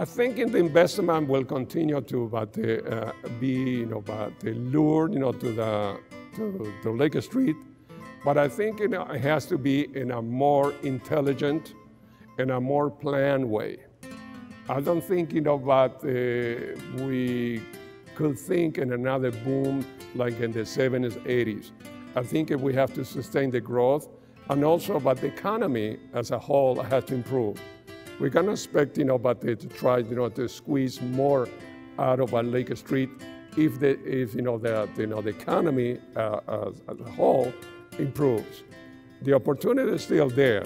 I think in the investment will continue to but uh, be you know but lured you know to the to, to Lake Street, but I think you know, it has to be in a more intelligent, in a more planned way. I don't think you know but uh, we could think in another boom like in the 70s, 80s. I think we have to sustain the growth, and also but the economy as a whole has to improve. We can expect, you know, but to try, you know, to squeeze more out of our Lake Street if the, if, you know, the, you know, the economy uh, as, as, a whole improves. The opportunity is still there,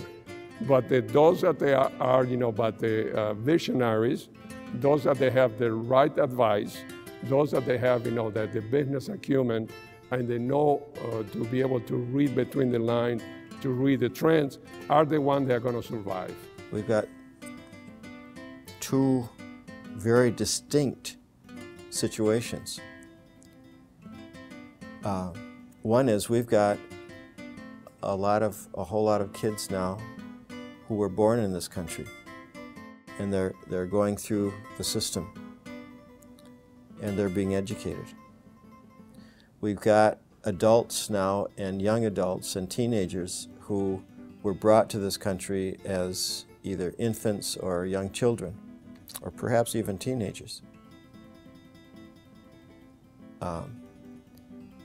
but the, those that they are, are, you know, but the uh, visionaries, those that they have the right advice, those that they have, you know, that the business acumen, and they know uh, to be able to read between the lines, to read the trends, are the ones that are going to survive. We've got two very distinct situations. Uh, one is we've got a lot of a whole lot of kids now who were born in this country and they're they're going through the system and they're being educated. We've got adults now and young adults and teenagers who were brought to this country as either infants or young children or perhaps even teenagers. Um,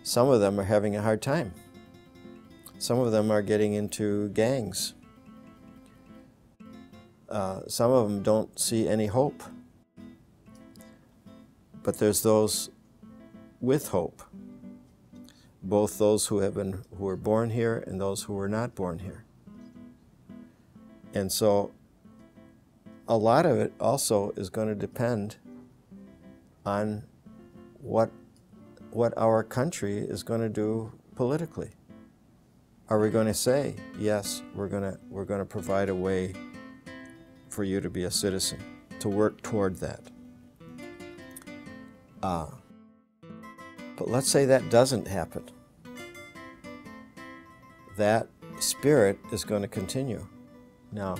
some of them are having a hard time. Some of them are getting into gangs. Uh, some of them don't see any hope. But there's those with hope, both those who have been who were born here and those who were not born here. And so a lot of it also is going to depend on what what our country is going to do politically. Are we going to say, yes, we're going to we're going to provide a way for you to be a citizen, to work toward that? Uh, but let's say that doesn't happen. That spirit is going to continue. Now,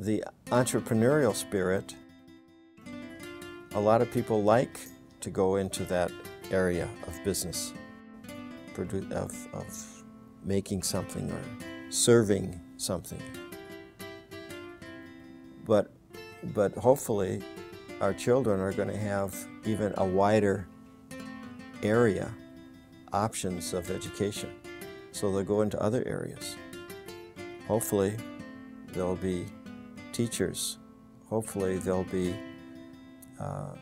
the entrepreneurial spirit, a lot of people like to go into that area of business, of, of making something or serving something. But, but hopefully, our children are going to have even a wider area options of education. So they'll go into other areas. Hopefully, they'll be teachers. Hopefully they'll be, uh,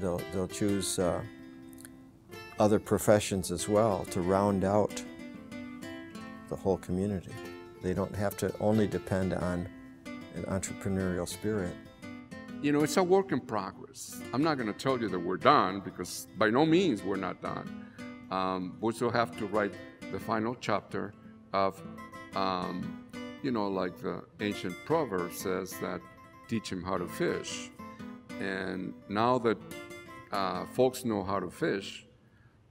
they'll, they'll choose uh, other professions as well to round out the whole community. They don't have to only depend on an entrepreneurial spirit. You know, it's a work in progress. I'm not going to tell you that we're done because by no means we're not done. Um, we still have to write the final chapter of um, you know, like the ancient proverb says that teach him how to fish. And now that uh, folks know how to fish,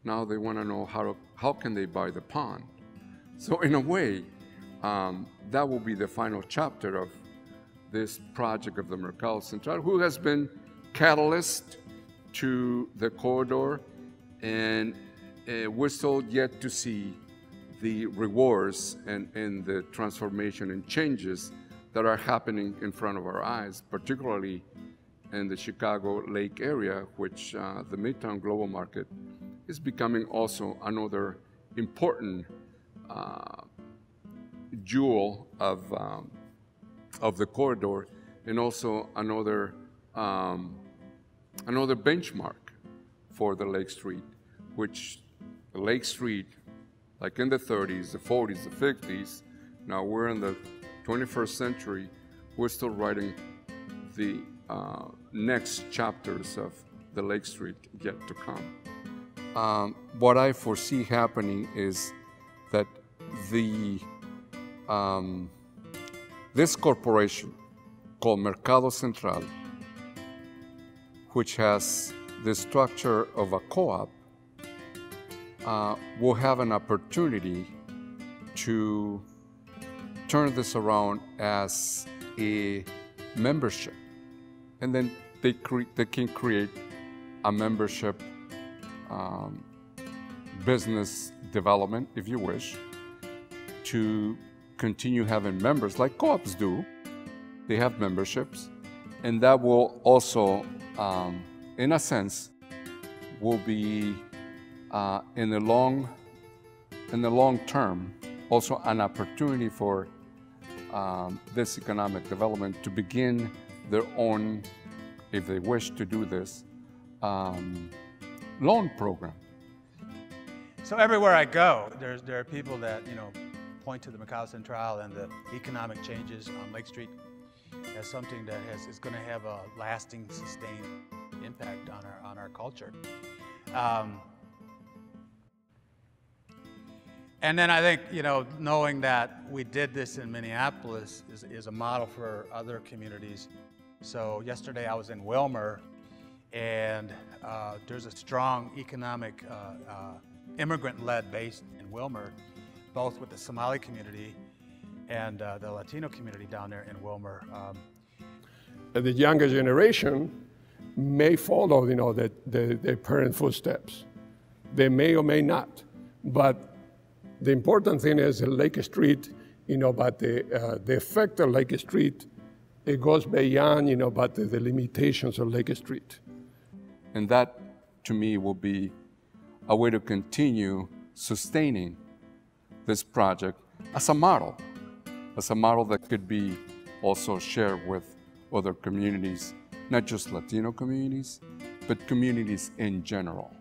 now they want to know how to, how can they buy the pond. So in a way, um, that will be the final chapter of this project of the Mercado Central, who has been catalyst to the corridor, and uh, we're still yet to see the rewards and, and the transformation and changes that are happening in front of our eyes, particularly in the Chicago Lake area, which uh, the Midtown Global Market is becoming also another important uh, jewel of, um, of the corridor and also another, um, another benchmark for the Lake Street, which Lake Street like in the 30s, the 40s, the 50s. Now we're in the 21st century. We're still writing the uh, next chapters of the Lake Street yet to come. Um, what I foresee happening is that the um, this corporation called Mercado Central, which has the structure of a co-op, uh, will have an opportunity to turn this around as a membership. And then they, cre- they can create a membership um, business development, if you wish, to continue having members like co ops do. They have memberships, and that will also, um, in a sense, will be uh, in the long in the long term also an opportunity for um, this economic development to begin their own, if they wish to do this, um, loan program. So everywhere I go, there's, there are people that, you know, point to the Mercado Central and the economic changes on Lake Street as something that has, is going to have a lasting, sustained impact on our, on our culture. Um, and then I think, you know, knowing that we did this in Minneapolis is, is a model for other communities. So yesterday I was in Willmar, and uh, there's a strong economic uh, uh, immigrant-led base in Willmar, both with the Somali community and uh, the Latino community down there in Willmar. Um, the younger generation may follow, you know, the, the, their parent footsteps. They may or may not, but the important thing is Lake Street, you know, but the, uh, the effect of Lake Street, it goes beyond, you know, but the, the limitations of Lake Street. And that, to me, will be a way to continue sustaining this project as a model, as a model that could be also shared with other communities, not just Latino communities, but communities in general.